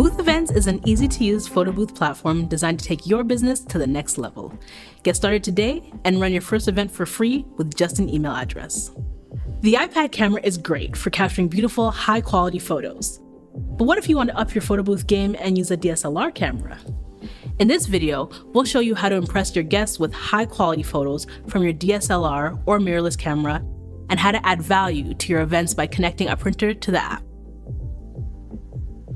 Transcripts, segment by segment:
Booth Events is an easy to use photo booth platform designed to take your business to the next level. Get started today and run your first event for free with just an email address. The iPad camera is great for capturing beautiful, high quality photos. But what if you want to up your photo booth game and use a DSLR camera? In this video, we'll show you how to impress your guests with high quality photos from your DSLR or mirrorless camera and how to add value to your events by connecting a printer to the app.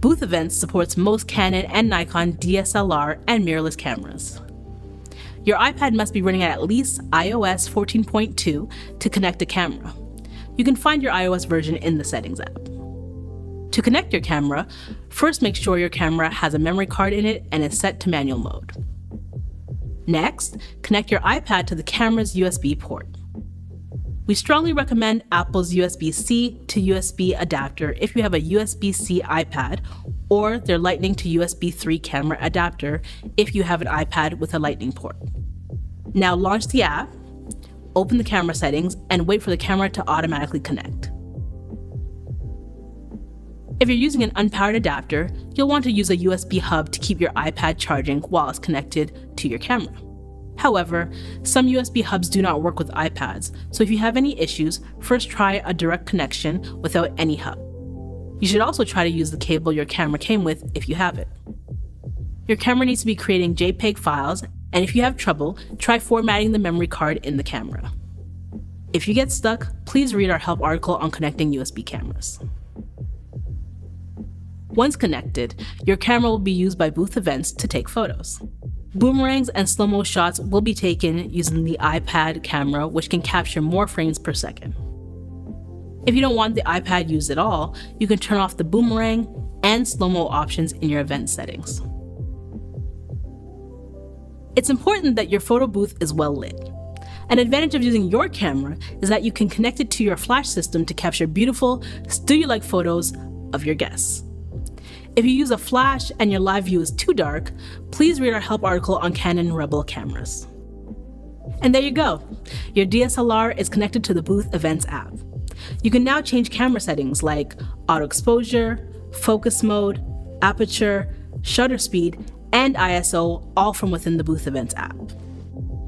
Booth Events supports most Canon and Nikon DSLR and mirrorless cameras. Your iPad must be running at least iOS 14.2 to connect a camera. You can find your iOS version in the Settings app. To connect your camera, first make sure your camera has a memory card in it and is set to manual mode. Next, connect your iPad to the camera's USB port. We strongly recommend Apple's USB-C to USB adapter if you have a USB-C iPad or their Lightning to USB 3 camera adapter if you have an iPad with a Lightning port. Now launch the app, open the camera settings, and wait for the camera to automatically connect. If you're using an unpowered adapter, you'll want to use a USB hub to keep your iPad charging while it's connected to your camera. However, some USB hubs do not work with iPads, so if you have any issues, first try a direct connection without any hub. You should also try to use the cable your camera came with if you have it. Your camera needs to be creating JPEG files, and if you have trouble, try formatting the memory card in the camera. If you get stuck, please read our help article on connecting USB cameras. Once connected, your camera will be used by booth events to take photos. Boomerangs and slow mo shots will be taken using the iPad camera, which can capture more frames per second. If you don't want the iPad used at all, you can turn off the boomerang and slow mo options in your event settings. It's important that your photo booth is well lit. An advantage of using your camera is that you can connect it to your flash system to capture beautiful, studio like photos of your guests. If you use a flash and your live view is too dark, please read our help article on Canon Rebel cameras. And there you go. Your DSLR is connected to the Booth Events app. You can now change camera settings like auto exposure, focus mode, aperture, shutter speed, and ISO all from within the Booth Events app.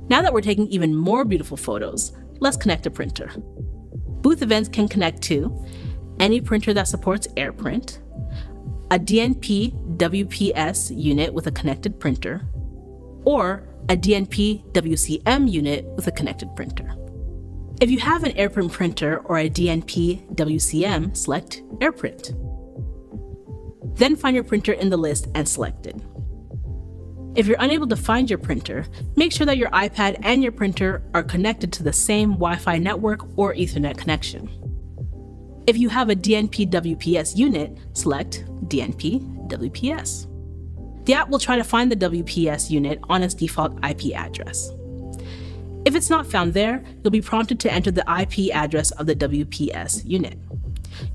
Now that we're taking even more beautiful photos, let's connect a printer. Booth Events can connect to any printer that supports AirPrint, a DNP WPS unit with a connected printer, or a DNP WCM unit with a connected printer. If you have an AirPrint printer or a DNP WCM, select AirPrint. Then find your printer in the list and select it. If you're unable to find your printer, make sure that your iPad and your printer are connected to the same Wi Fi network or Ethernet connection. If you have a DNP WPS unit, select DNP WPS. The app will try to find the WPS unit on its default IP address. If it's not found there, you'll be prompted to enter the IP address of the WPS unit.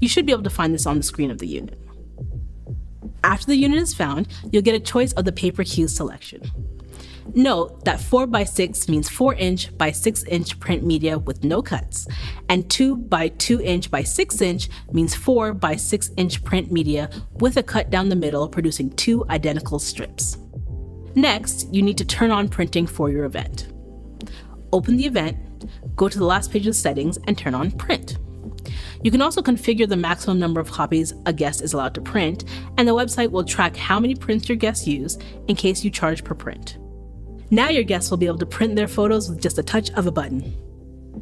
You should be able to find this on the screen of the unit. After the unit is found, you'll get a choice of the paper queue selection. Note that 4x6 means 4 inch by 6 inch print media with no cuts, and 2 by 2 inch by 6 inch means 4 by 6 inch print media with a cut down the middle, producing two identical strips. Next, you need to turn on printing for your event. Open the event, go to the last page of settings, and turn on print. You can also configure the maximum number of copies a guest is allowed to print, and the website will track how many prints your guests use in case you charge per print. Now your guests will be able to print their photos with just a touch of a button.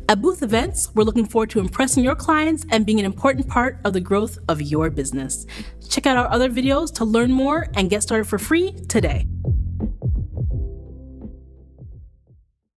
At Booth Events, we're looking forward to impressing your clients and being an important part of the growth of your business. Check out our other videos to learn more and get started for free today.